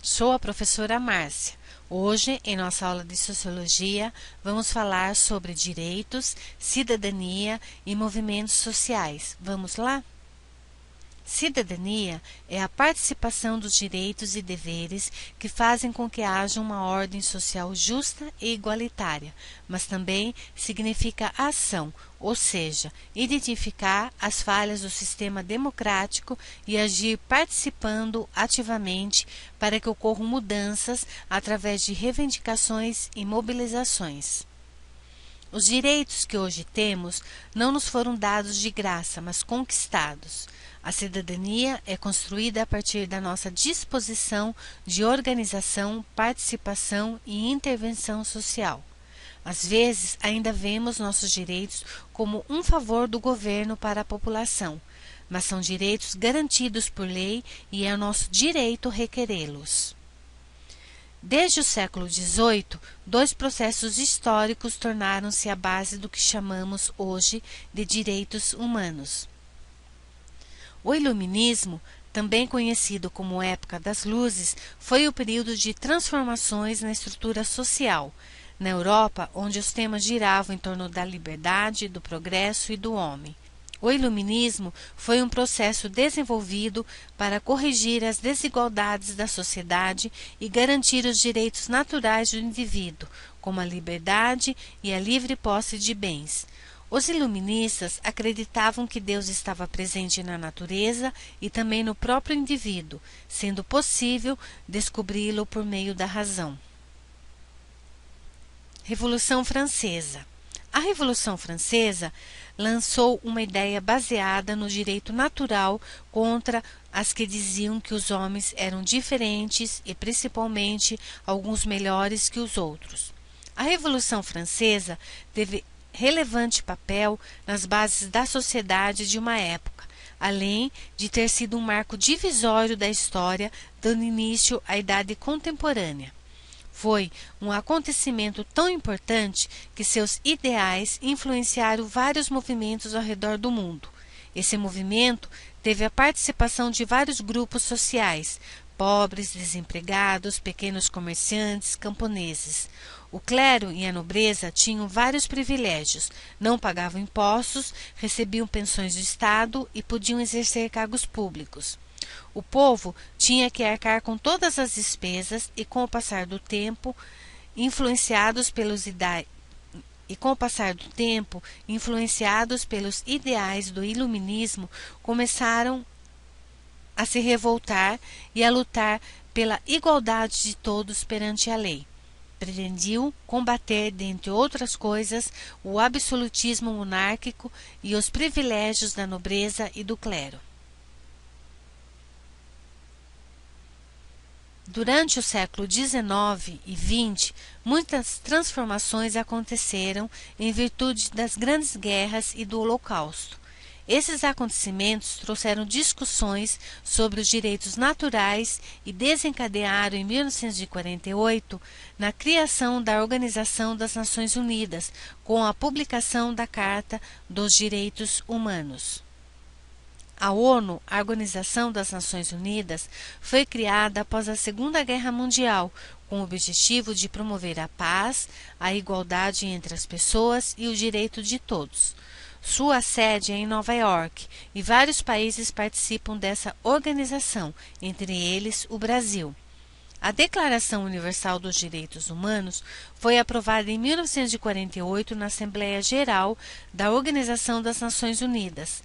Sou a professora Márcia. Hoje, em nossa aula de Sociologia, vamos falar sobre direitos, cidadania e movimentos sociais. Vamos lá? Cidadania é a participação dos direitos e deveres que fazem com que haja uma ordem social justa e igualitária, mas também significa ação, ou seja, identificar as falhas do sistema democrático e agir participando ativamente para que ocorram mudanças através de reivindicações e mobilizações. Os direitos que hoje temos não nos foram dados de graça, mas conquistados. A cidadania é construída a partir da nossa disposição de organização, participação e intervenção social. Às vezes, ainda vemos nossos direitos como um favor do governo para a população, mas são direitos garantidos por lei e é nosso direito requerê-los. Desde o século XVIII, dois processos históricos tornaram-se a base do que chamamos hoje de direitos humanos. O Iluminismo, também conhecido como época das luzes, foi o período de transformações na estrutura social, na Europa, onde os temas giravam em torno da liberdade, do progresso e do homem. O Iluminismo foi um processo desenvolvido para corrigir as desigualdades da sociedade e garantir os direitos naturais do indivíduo, como a liberdade e a livre posse de bens. Os iluministas acreditavam que Deus estava presente na natureza e também no próprio indivíduo, sendo possível descobri-lo por meio da razão. Revolução Francesa A Revolução Francesa lançou uma ideia baseada no direito natural contra as que diziam que os homens eram diferentes e principalmente alguns melhores que os outros. A Revolução Francesa teve relevante papel nas bases da sociedade de uma época, além de ter sido um marco divisório da história, dando início à Idade Contemporânea. Foi um acontecimento tão importante que seus ideais influenciaram vários movimentos ao redor do mundo. Esse movimento teve a participação de vários grupos sociais, pobres, desempregados, pequenos comerciantes, camponeses. O clero e a nobreza tinham vários privilégios, não pagavam impostos, recebiam pensões do Estado e podiam exercer cargos públicos. O povo tinha que arcar com todas as despesas e, com o passar do tempo, influenciados pelos ideais e com o passar do tempo, influenciados pelos ideais do iluminismo, começaram a se revoltar e a lutar pela igualdade de todos perante a lei. Pretendiam combater, dentre outras coisas, o absolutismo monárquico e os privilégios da nobreza e do clero. Durante o século XIX e XX, muitas transformações aconteceram em virtude das grandes guerras e do Holocausto. Esses acontecimentos trouxeram discussões sobre os direitos naturais e desencadearam em 1948 na criação da Organização das Nações Unidas, com a publicação da Carta dos Direitos Humanos. A ONU, a Organização das Nações Unidas, foi criada após a Segunda Guerra Mundial, com o objetivo de promover a paz, a igualdade entre as pessoas e o direito de todos. Sua sede é em Nova York e vários países participam dessa organização, entre eles o Brasil. A Declaração Universal dos Direitos Humanos foi aprovada em 1948 na Assembleia Geral da Organização das Nações Unidas.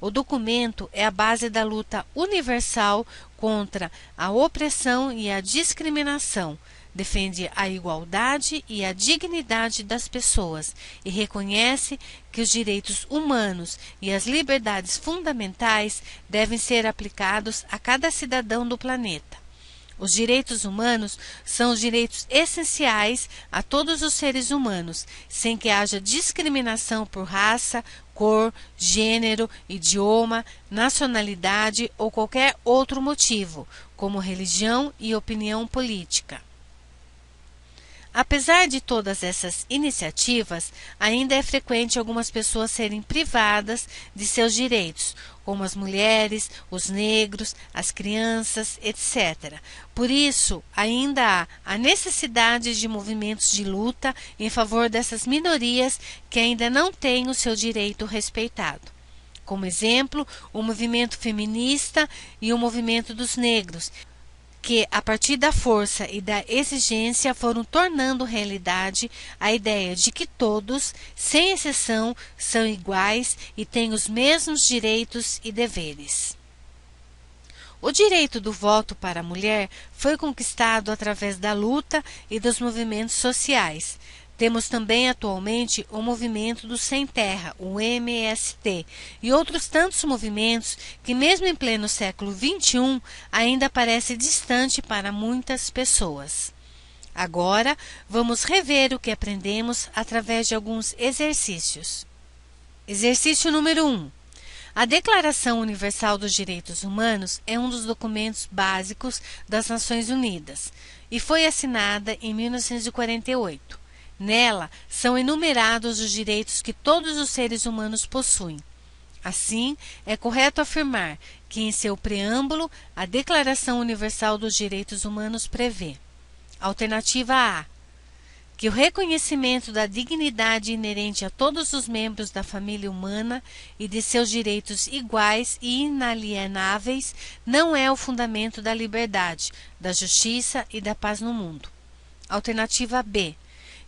O documento é a base da luta universal contra a opressão e a discriminação, defende a igualdade e a dignidade das pessoas e reconhece que os direitos humanos e as liberdades fundamentais devem ser aplicados a cada cidadão do planeta. Os direitos humanos são os direitos essenciais a todos os seres humanos, sem que haja discriminação por raça, cor, gênero, idioma, nacionalidade ou qualquer outro motivo, como religião e opinião política. Apesar de todas essas iniciativas, ainda é frequente algumas pessoas serem privadas de seus direitos, como as mulheres, os negros, as crianças, etc. Por isso, ainda há a necessidade de movimentos de luta em favor dessas minorias que ainda não têm o seu direito respeitado. Como exemplo, o movimento feminista e o movimento dos negros, que, a partir da força e da exigência, foram tornando realidade a ideia de que todos, sem exceção, são iguais e têm os mesmos direitos e deveres. O direito do voto para a mulher foi conquistado através da luta e dos movimentos sociais, temos também atualmente o movimento do Sem Terra, o MST, e outros tantos movimentos que, mesmo em pleno século XXI, ainda parece distante para muitas pessoas. Agora, vamos rever o que aprendemos através de alguns exercícios. Exercício número 1. A Declaração Universal dos Direitos Humanos é um dos documentos básicos das Nações Unidas e foi assinada em 1948. Nela são enumerados os direitos que todos os seres humanos possuem. Assim, é correto afirmar que, em seu preâmbulo, a Declaração Universal dos Direitos Humanos prevê: Alternativa A. Que o reconhecimento da dignidade inerente a todos os membros da família humana e de seus direitos iguais e inalienáveis não é o fundamento da liberdade, da justiça e da paz no mundo. Alternativa B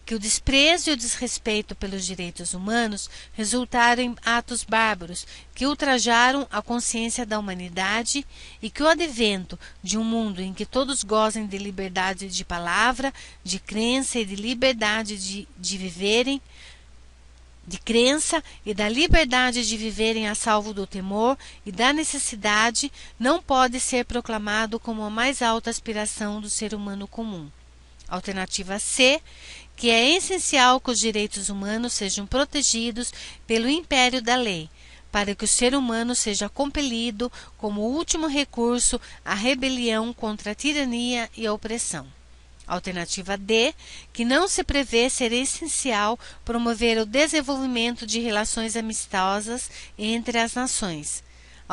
que o desprezo e o desrespeito pelos direitos humanos resultaram em atos bárbaros que ultrajaram a consciência da humanidade e que o advento de um mundo em que todos gozem de liberdade de palavra, de crença e de liberdade de, de viverem, de crença e da liberdade de viverem a salvo do temor e da necessidade, não pode ser proclamado como a mais alta aspiração do ser humano comum. Alternativa C, que é essencial que os direitos humanos sejam protegidos pelo império da lei, para que o ser humano seja compelido, como último recurso, à rebelião contra a tirania e a opressão. Alternativa D, que não se prevê ser essencial promover o desenvolvimento de relações amistosas entre as nações.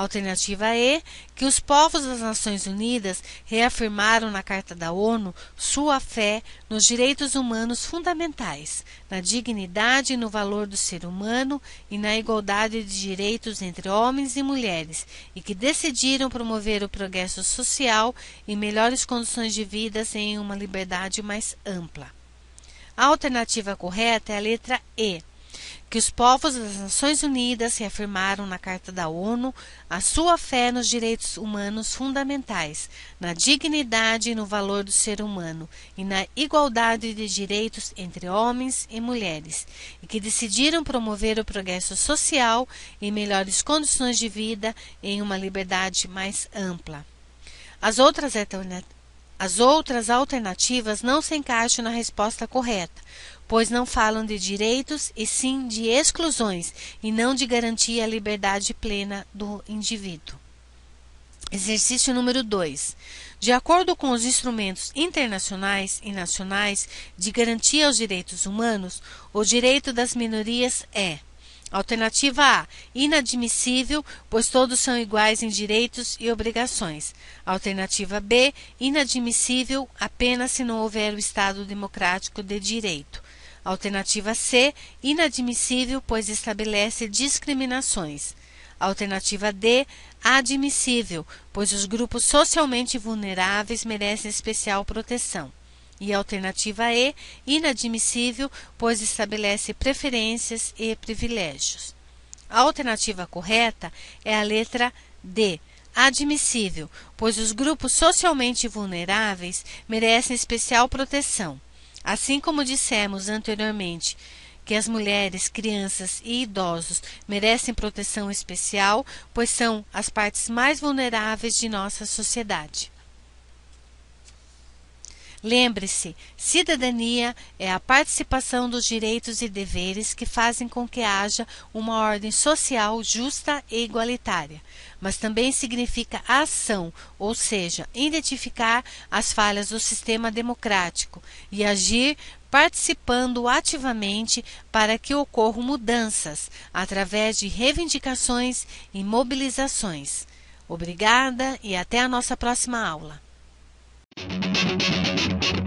Alternativa E, que os povos das Nações Unidas reafirmaram na Carta da ONU sua fé nos direitos humanos fundamentais, na dignidade e no valor do ser humano e na igualdade de direitos entre homens e mulheres, e que decidiram promover o progresso social e melhores condições de vida em uma liberdade mais ampla. A alternativa correta é a letra E que os povos das Nações Unidas reafirmaram na Carta da ONU a sua fé nos direitos humanos fundamentais, na dignidade e no valor do ser humano e na igualdade de direitos entre homens e mulheres, e que decidiram promover o progresso social e melhores condições de vida em uma liberdade mais ampla. As outras as outras alternativas não se encaixam na resposta correta, pois não falam de direitos e sim de exclusões, e não de garantir a liberdade plena do indivíduo. Exercício número 2. De acordo com os instrumentos internacionais e nacionais de garantia aos direitos humanos, o direito das minorias é Alternativa A: inadmissível, pois todos são iguais em direitos e obrigações. Alternativa B: inadmissível apenas se não houver o Estado democrático de direito. Alternativa C, inadmissível, pois estabelece discriminações. Alternativa D, admissível, pois os grupos socialmente vulneráveis merecem especial proteção. E alternativa E, inadmissível, pois estabelece preferências e privilégios. A alternativa correta é a letra D, admissível, pois os grupos socialmente vulneráveis merecem especial proteção. Assim como dissemos anteriormente que as mulheres, crianças e idosos merecem proteção especial, pois são as partes mais vulneráveis de nossa sociedade. Lembre-se, cidadania é a participação dos direitos e deveres que fazem com que haja uma ordem social justa e igualitária, mas também significa ação, ou seja, identificar as falhas do sistema democrático e agir participando ativamente para que ocorram mudanças através de reivindicações e mobilizações. Obrigada e até a nossa próxima aula. Thank you.